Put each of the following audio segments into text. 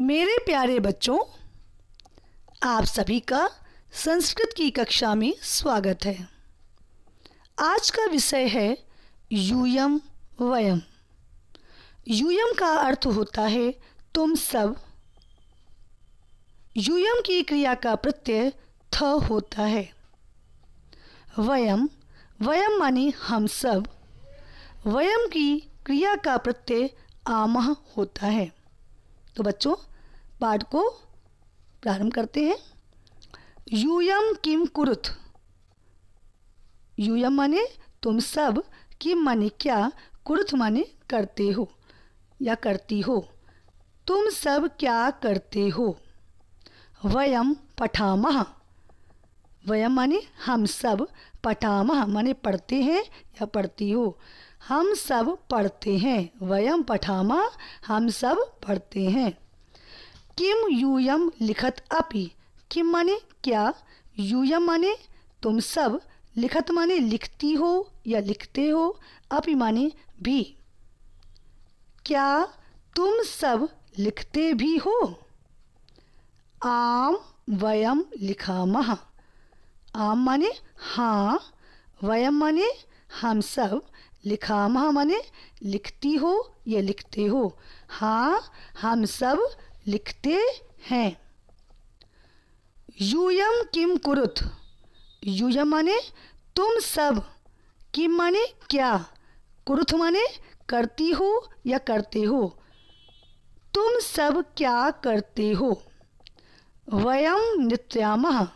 मेरे प्यारे बच्चों, आप सभी का संस्कृत की कक्षा में स्वागत है। आज का विषय है यूयम वयम। यूयम का अर्थ होता है तुम सब। यूयम की क्रिया का प्रत्यय थ होता है। वयम वयम माने हम सब। वयम की क्रिया का प्रत्यय आमह होता है। तो बच्चों पाठ को प्रारंभ करते हैं। यूयम किम कुरुत। यूयम माने तुम सब, किम माने क्या, कुरुत माने करते हो या करती हो। तुम सब क्या करते हो? वयम पठामह वयम माने हम सब पठामह माने पढ़ते हैं या पढ़ती हो। हम सब पढ़ते हैं। वयम पठामा, हम सब पढ़ते हैं। किम यूयम लिखत अपि। किम माने क्या? यूयम माने तुम सब लिखत माने लिखती हो या लिखते हो, अपि माने भी। क्या तुम सब लिखते भी हो? आम वयम लिखामह आम माने हाँ वयम माने हम सब लिखामह माने लिखती हो या लिखते हो। हाँ हम सब लिखते हैं। यूयम किम कुरुत। यूयम माने तुम सब। किम माने क्या? कुरुत माने करती हो या करते हो? तुम सब क्या करते हो? वयम नृत्यामह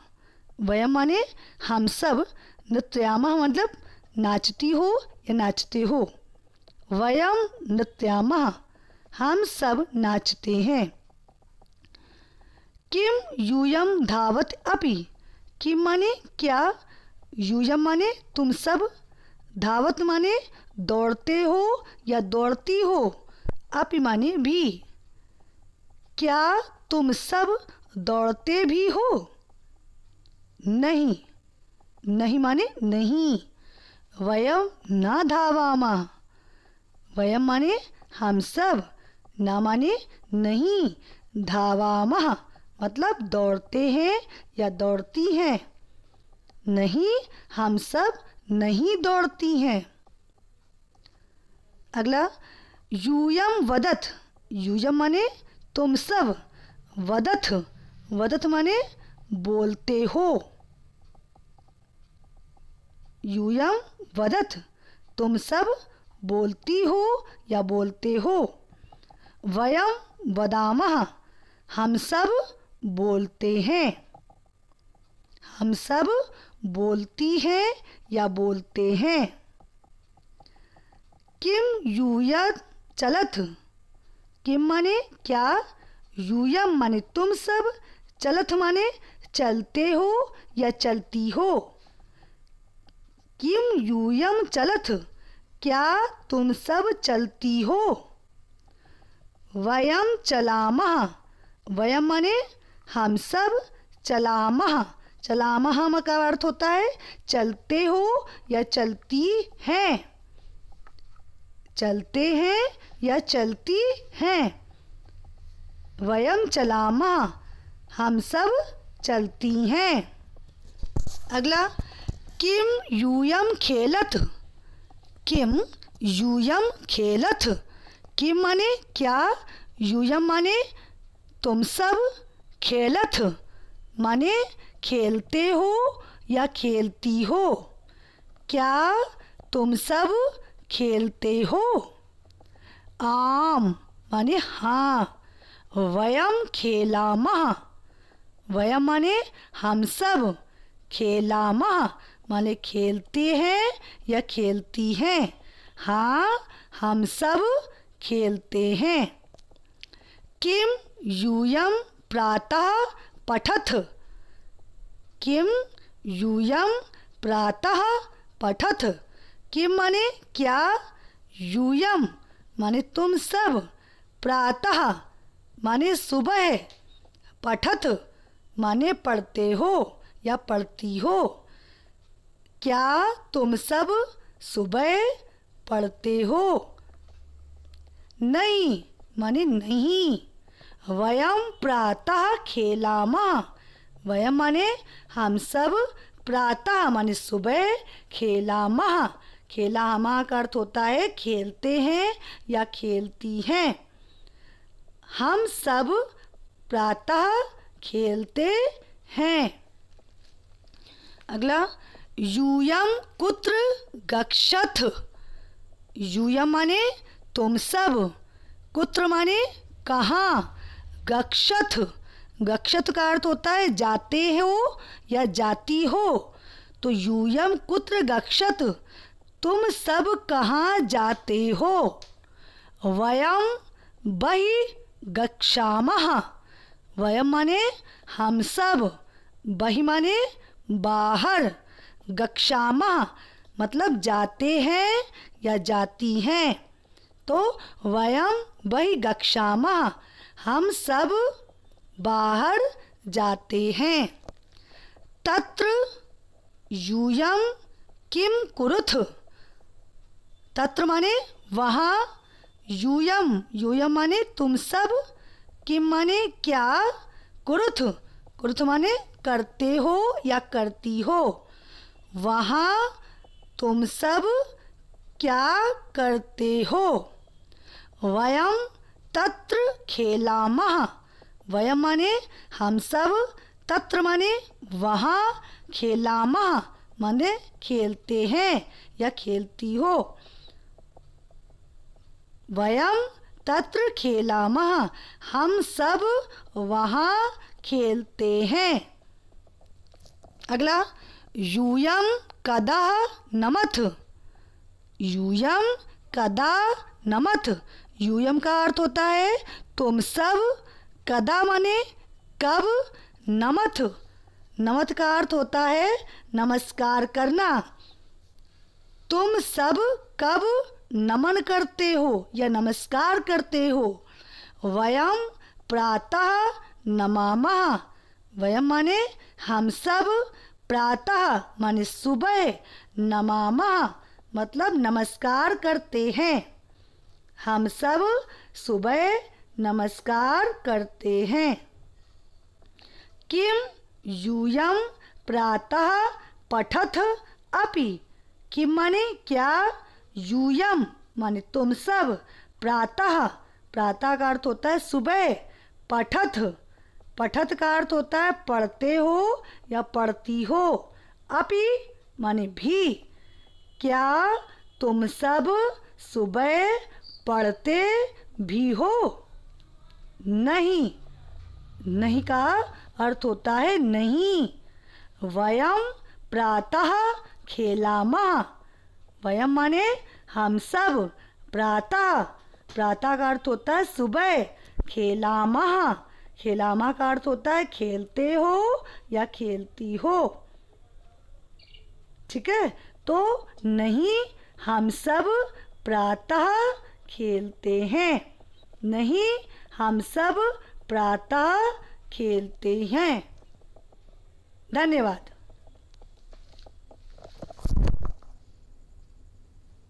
वयम माने हम सब। नृत्यामह मतलब नाचती हो या नाचते हो। वयम नृत्यामह हम सब नाचते हैं। किम यूयम धावत अपि? किम माने क्या? यूयम माने तुम सब? धावत माने दौड़ते हो या दौड़ती हो? अपि माने भी। क्या तुम सब दौड़ते भी हो? नहीं। नहीं माने नहीं। वयम ना धावामा। वयम माने हम सब। ना माने नहीं। धावामह मतलब दौड़ते हैं या दौड़ती हैं? नहीं, हम सब नहीं दौड़ती हैं। अगला, यूयम वदत। यूयम माने तुम सब। वदत वदत माने बोलते हो। यूयम वदत। तुम सब बोलती हो या बोलते हो? वयम वदामह हम सब बोलते हैं। हम सब बोलती हैं या बोलते हैं। किम यूयत चलत? किम माने क्या? यूयम माने तुम सब? चलत माने चलते हो या चलती हो? किम यूयम चलत? क्या तुम सब चलती हो? वयम चलामह वयम माने हम सब चलामह। चलामह का अर्थ होता है? चलते हो या चलती हैं? चलते हैं या चलती हैं? वयम चलामा हम सब चलती हैं। अगला, किम यूयम खेलत? किम यूयम खेलत? किम माने क्या? यूयम माने तुम सब खेलत, माने खेलते हो या खेलती हो? क्या तुम सब खेलते हो? आम, माने हाँ। वयम खेलामह वयम माने हम सब खेला खेलामह माने खेलते हैं या खेलती हैं? हाँ हम सब खेलते हैं। किम यूयम प्रातः पठथ। किम यूयम प्रातः पठथ। किम माने क्या? यूयम माने तुम सब। प्रातः माने सुबह। पठथ माने पढ़ते हो या पढ़ती हो? क्या तुम सब सुबह पढ़ते हो? नहीं, माने नहीं। वयम प्रातः खेलामः। वयम माने हम सब प्रातः माने सुबह खेलामः। खेलामः का अर्थ होता है खेलते हैं या खेलती हैं। हम सब प्रातः खेलते हैं। अगला यूयम कुत्र गक्षथ? यूयम माने तुम सब। कुत्र माने कहाँ? गक्षथ। गक्षत का अर्थ होता है, जाते हो या जाती हो। तो यूयम कुत्र गक्षत तुम सब कहाँ जाते हो? वयम बहि गक्षामः। वयम माने हम सब, बहि माने बाहर। गक्षामः मतलब जाते हैं या जाती हैं। तो वयम बहि गक्षामः। हम सब बाहर जाते हैं। तत्र यूयम किम कुरुथ। तत्र माने वहाँ यूयम यूयम माने तुम सब किम माने क्या? कुरुथ। कुरुथ माने करते हो या करती हो। वहाँ तुम सब क्या करते हो? वयम तत्र खेलामः। वयम माने हम सब तत्र माने वहाँ खेलामः। माने खेलते हैं या खेलती हो। वयम तत्र खेलामः। हम सब वहाँ खेलते हैं। अगला यूयम कदा नमथ। यूयम कदा नमथ। यूयम का अर्थ होता है, तुम सब कदा मने, कब नमथ नमथ का अर्थ होता है, नमस्कार करना। तुम सब कब नमन करते हो या नमस्कार करते हो? वयम प्रातः नमामः। वयम माने हम सब प्रातः, माने सुबह नमामः। मतलब नमस्कार करते हैं। हम सब सुबह नमस्कार करते हैं। किम यूयम प्रातः पठथ अपि। किम माने क्या? यूयम माने तुम सब। प्रातः प्रातः का अर्थ होता है सुबह। पठथ पठत का अर्थ होता है पढ़ते हो या पढ़ती हो। अपि माने भी। क्या तुम सब सुबह पढ़ते भी हो। नहीं नहीं का अर्थ होता है नहीं। वयम प्रातः खेलामा। वयम माने हम सब प्रातः। प्रातः का अर्थ होता है सुबह, खेलामा। खेलामा का अर्थ होता है खेलते हो या खेलती हो। ठीक है? तो नहीं, हम सब प्रातः खेलते हैं। नहीं हम सब प्रातः खेलते हैं। धन्यवाद।